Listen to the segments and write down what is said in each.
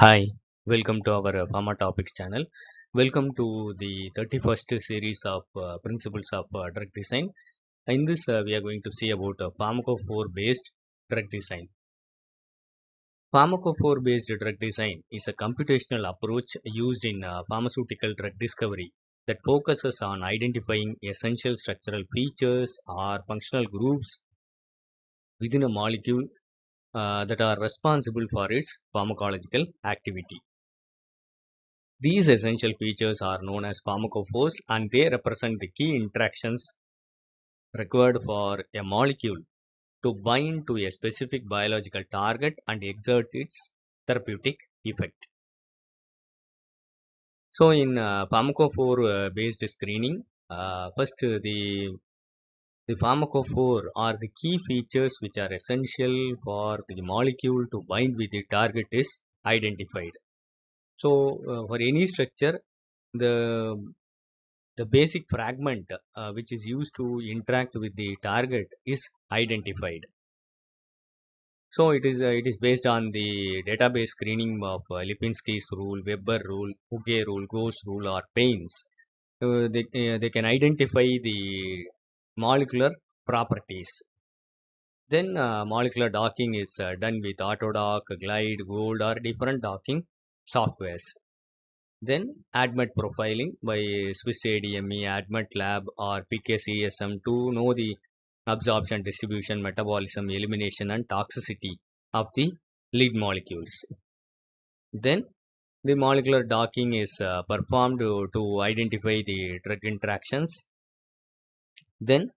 Hi, welcome to our uh, Pharma Topics channel. Welcome to the 31st series of uh, Principles of uh, Drug Design. In this, uh, we are going to see about uh, pharmacophore based drug design. Pharmacophore based drug design is a computational approach used in uh, pharmaceutical drug discovery that focuses on identifying essential structural features or functional groups within a molecule uh, that are responsible for its pharmacological activity. These essential features are known as pharmacophores and they represent the key interactions required for a molecule to bind to a specific biological target and exert its therapeutic effect. So in uh, pharmacophore uh, based screening, uh, first the the pharmacophore are the key features which are essential for the molecule to bind with the target is identified. So uh, for any structure, the the basic fragment uh, which is used to interact with the target is identified. So it is uh, it is based on the database screening of Lipinski's rule, Weber rule, Hugge rule, Gross rule, or Payne's. Uh, they uh, they can identify the molecular properties. Then uh, molecular docking is uh, done with Autodock, Glide, Gold, or different docking softwares. Then ADMET profiling by Swiss ADME, ADMET Lab, or PKCSM to know the absorption, distribution, metabolism, elimination, and toxicity of the lead molecules. Then the molecular docking is uh, performed to, to identify the drug interactions. Then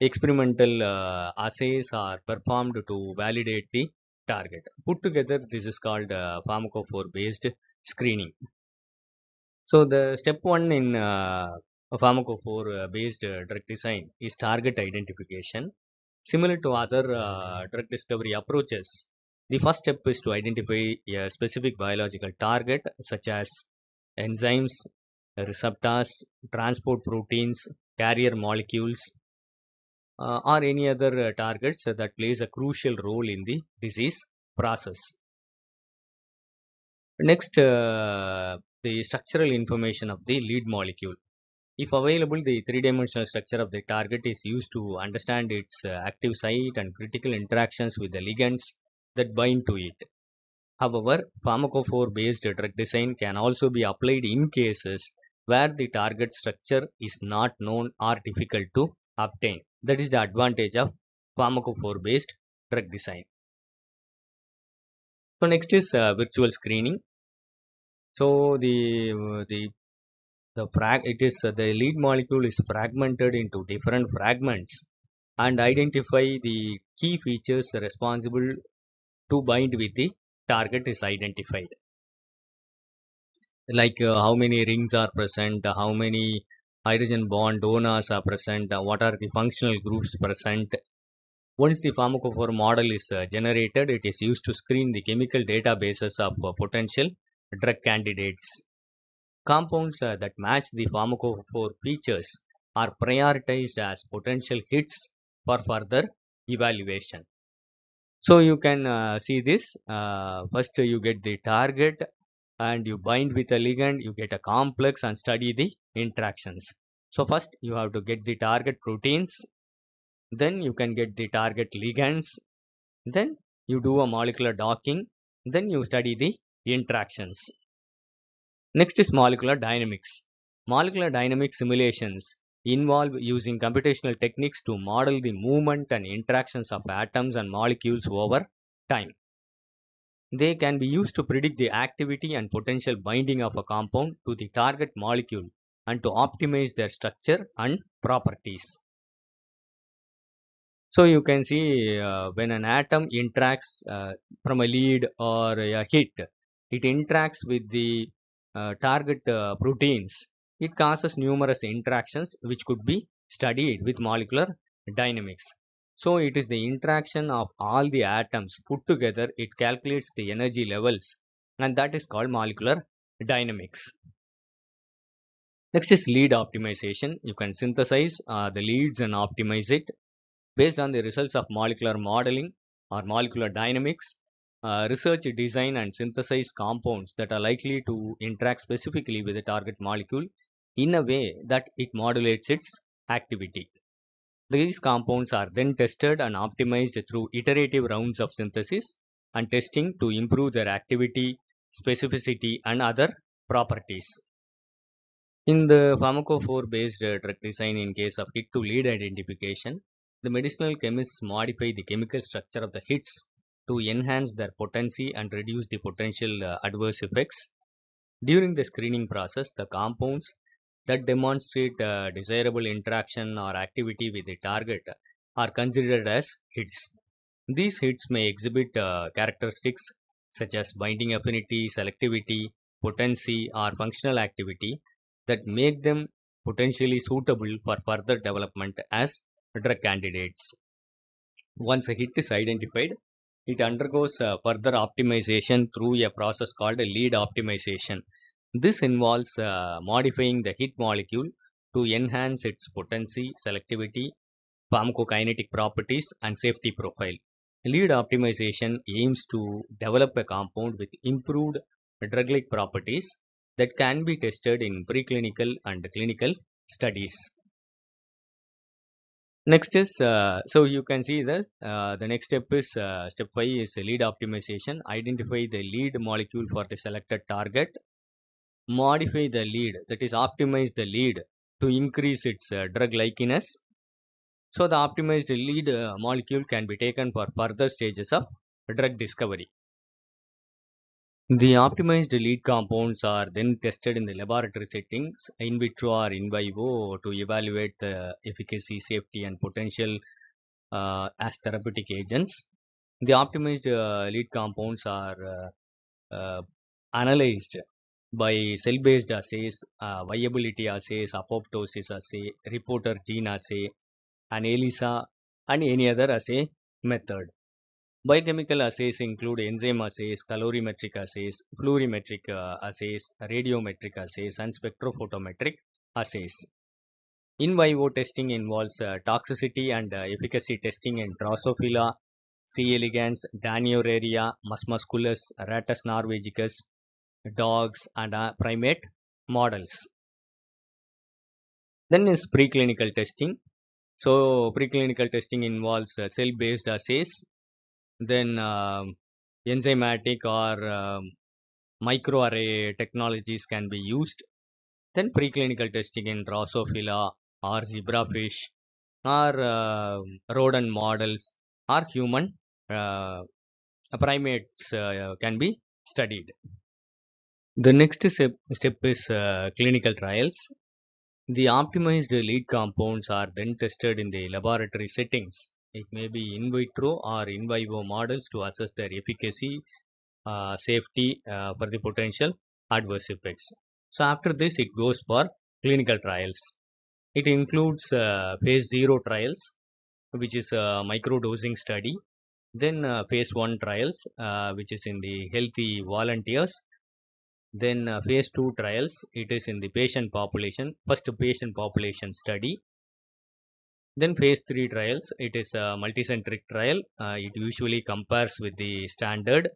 experimental uh, assays are performed to validate the target. Put together, this is called uh, pharmacophore based screening. So the step one in uh, pharmacophore based drug design is target identification. Similar to other uh, drug discovery approaches, the first step is to identify a specific biological target such as enzymes, receptors, transport proteins, carrier molecules, uh, or any other uh, targets that plays a crucial role in the disease process. Next, uh, the structural information of the lead molecule. If available, the three-dimensional structure of the target is used to understand its uh, active site and critical interactions with the ligands that bind to it. However, pharmacophore-based drug design can also be applied in cases where the target structure is not known or difficult to obtain. That is the advantage of pharmacophore-based drug design. So next is uh, virtual screening. So the the the frag it is uh, the lead molecule is fragmented into different fragments and identify the key features responsible to bind with the target is identified like uh, how many rings are present how many hydrogen bond donors are present uh, what are the functional groups present? Once the pharmacophore model is uh, generated it is used to screen the chemical databases of uh, potential drug candidates. Compounds uh, that match the pharmacophore features are prioritized as potential hits for further evaluation. So you can uh, see this. Uh, first you get the target and you bind with a ligand you get a complex and study the interactions. So first you have to get the target proteins then you can get the target ligands then you do a molecular docking then you study the interactions. Next is molecular dynamics. Molecular dynamic simulations involve using computational techniques to model the movement and interactions of atoms and molecules over time they can be used to predict the activity and potential binding of a compound to the target molecule and to optimize their structure and properties. So you can see uh, when an atom interacts uh, from a lead or a hit, it interacts with the uh, target uh, proteins. It causes numerous interactions which could be studied with molecular dynamics. So it is the interaction of all the atoms put together, it calculates the energy levels and that is called molecular dynamics. Next is lead optimization. You can synthesize uh, the leads and optimize it based on the results of molecular modeling or molecular dynamics. uh, research, design, and synthesize compounds that are likely to interact specifically with the target molecule in a way that it modulates its activity. These compounds are then tested and optimized through iterative rounds of synthesis and testing to improve their activity, specificity, and other properties. In the pharmacophore based drug design, in case of hit to lead identification, the medicinal chemists modify the chemical structure of the hits to enhance their potency and reduce the potential uh, adverse effects. During the screening process, the compounds that demonstrate uh, desirable interaction or activity with the target are considered as hits. These hits may exhibit uh, characteristics such as binding affinity, selectivity, potency, or functional activity that make them potentially suitable for further development as drug candidates. Once a hit is identified, it undergoes uh, further optimization through a process called lead optimization. This involves uh, modifying the hit molecule to enhance its potency, selectivity, pharmacokinetic properties, and safety profile. Lead optimization aims to develop a compound with improved drug-like properties that can be tested in preclinical and clinical studies. Next is, uh, so you can see this, uh, the next step is, uh, step 5 is lead optimization. Identify the lead molecule for the selected target. Modify the lead, that is optimize the lead to increase its uh, drug likeness. So the optimized lead uh, molecule can be taken for further stages of drug discovery. The optimized lead compounds are then tested in the laboratory settings, in vitro or in vivo, to evaluate the efficacy, safety, and potential uh, as therapeutic agents. The optimized uh, lead compounds are uh, uh analyzed by cell-based assays, uh, viability assays, apoptosis assay, reporter gene assay, and ELISA, and any other assay method. Biochemical assays include enzyme assays, calorimetric assays, fluorimetric uh, assays, radiometric assays, and spectrophotometric assays. In vivo testing involves uh, toxicity and uh, efficacy testing in Drosophila, C. elegans, Danioraria, Mus musculus, Rattus norvegicus, dogs, and uh, primate models. Then is preclinical testing. So preclinical testing involves uh, cell-based assays then um, enzymatic or um, microarray technologies can be used. Then preclinical testing in Drosophila or zebrafish or uh, rodent models or human uh, primates uh, can be studied. The next step, step is uh, clinical trials. The optimized lead compounds are then tested in the laboratory settings it may be in vitro or in vivo models to assess their efficacy, uh, safety uh, for the potential adverse effects. So after this, it goes for clinical trials. It includes uh, phase 0 trials, which is a microdosing study. Then uh, phase 1 trials, uh, which is in the healthy volunteers. Then uh, phase 2 trials, it is in the patient population, first patient population study then phase 3 trials, it is a multicentric trial. Uh, it usually compares with the standard.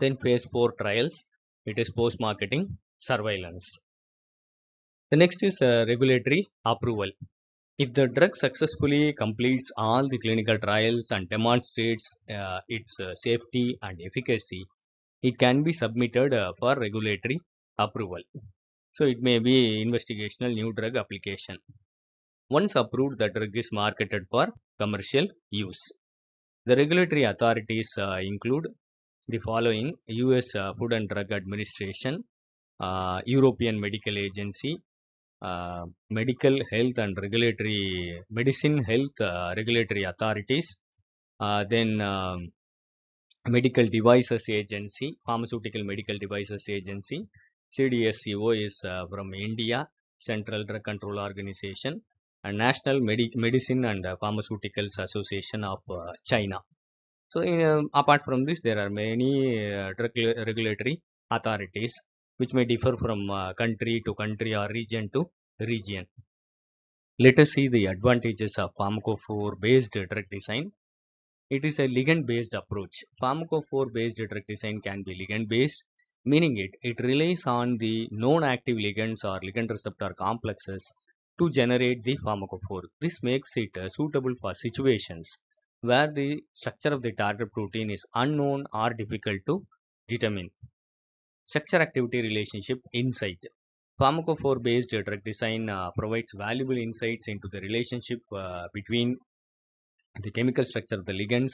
Then phase 4 trials, it is post-marketing surveillance. The next is uh, regulatory approval. If the drug successfully completes all the clinical trials and demonstrates uh, its uh, safety and efficacy, it can be submitted uh, for regulatory approval. So it may be investigational new drug application. Once approved, the drug is marketed for commercial use. The regulatory authorities uh, include the following US uh, Food and Drug Administration, uh, European Medical Agency, uh, Medical Health and Regulatory Medicine Health uh, Regulatory Authorities, then um, Medical Devices Agency, Pharmaceutical Medical Devices Agency, CDSCO is from India, Central Drug Control Organization, and National Medi Medicine and Pharmaceuticals Association of uh, China. So in, um, apart from this, there are many uh, regulatory authorities which may differ from uh, country to country or region to region. Let us see the advantages of pharmacophore based drug design. It is a ligand-based approach. Pharmacophore-based drug design can be ligand-based, meaning it, it relies on the known active ligands or ligand receptor complexes to generate the pharmacophore. This makes it uh, suitable for situations where the structure of the target protein is unknown or difficult to determine. Structure activity relationship insight. Pharmacophore based drug design uh, provides valuable insights into the relationship uh, between the chemical structure of the ligands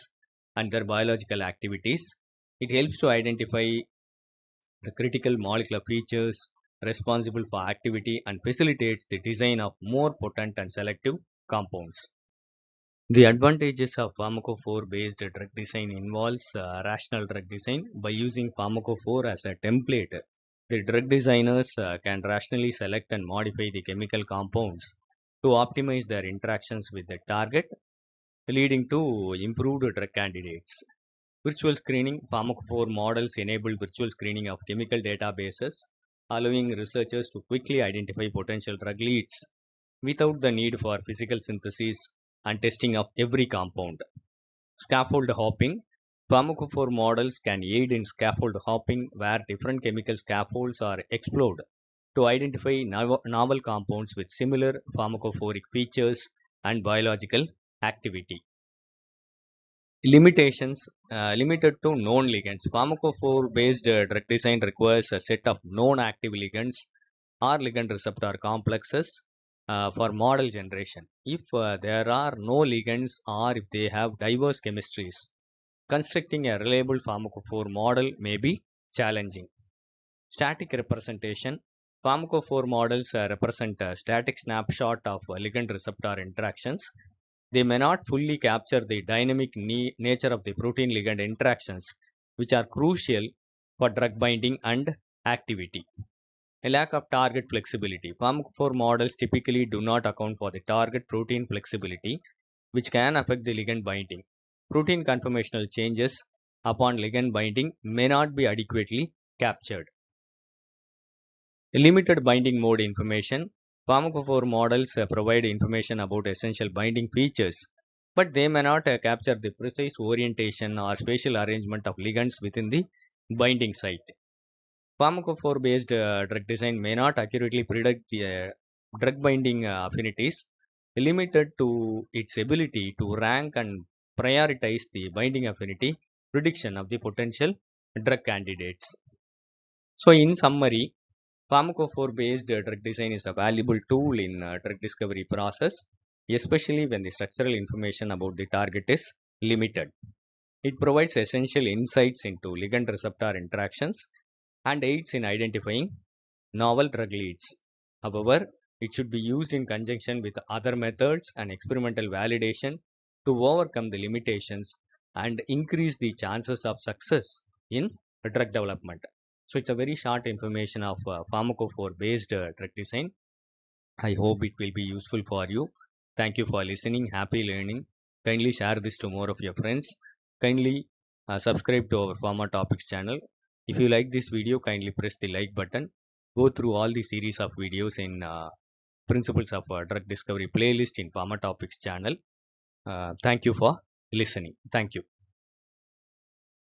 and their biological activities. It helps to identify the critical molecular features responsible for activity and facilitates the design of more potent and selective compounds. The advantages of pharmacophore-based drug design involves uh, rational drug design. By using pharmacophore as a template, the drug designers uh, can rationally select and modify the chemical compounds to optimize their interactions with the target, leading to improved drug candidates. Virtual screening pharmacophore models enable virtual screening of chemical databases, allowing researchers to quickly identify potential drug leads without the need for physical synthesis and testing of every compound. Scaffold hopping. Pharmacophore models can aid in scaffold hopping where different chemical scaffolds are explored to identify novel, compounds with similar pharmacophoric features and biological activity. Limitations uh, limited to known ligands. Pharmacophore based uh, drug design requires a set of known active ligands or ligand receptor complexes uh, for model generation. If uh, there are no ligands or if they have diverse chemistries, constructing a reliable pharmacophore model may be challenging. Static representation. Pharmacophore models uh, represent a static snapshot of ligand receptor interactions. They may not fully capture the dynamic nature of the protein ligand interactions, which are crucial for drug binding and activity. A lack of target flexibility. Pharmacophore models typically do not account for the target protein flexibility, which can affect the ligand binding. Protein conformational changes upon ligand binding may not be adequately captured. Limited binding mode information. Pharmacophore models uh, provide information about essential binding features, but they may not uh, capture the precise orientation or spatial arrangement of ligands within the binding site. Pharmacophore based uh, drug design may not accurately predict the drug binding affinities, limited to its ability to rank and prioritize the binding affinity prediction of the potential drug candidates. So in summary, pharmacophore based drug design is a valuable tool in uh, drug discovery process, especially when the structural information about the target is limited. It provides essential insights into ligand receptor interactions and aids in identifying novel drug leads. However, it should be used in conjunction with other methods and experimental validation to overcome the limitations and increase the chances of success in drug development. So it's a very short information of uh, pharmacophore based uh, drug design. I hope it will be useful for you. Thank you for listening. Happy learning. Kindly share this to more of your friends. Kindly uh, subscribe to our Pharma Topics channel. If you like this video, kindly press the like button. Go through all the series of videos in uh, Principles of uh, Drug Discovery playlist in Pharma Topics channel. Uh, thank you for listening. Thank you.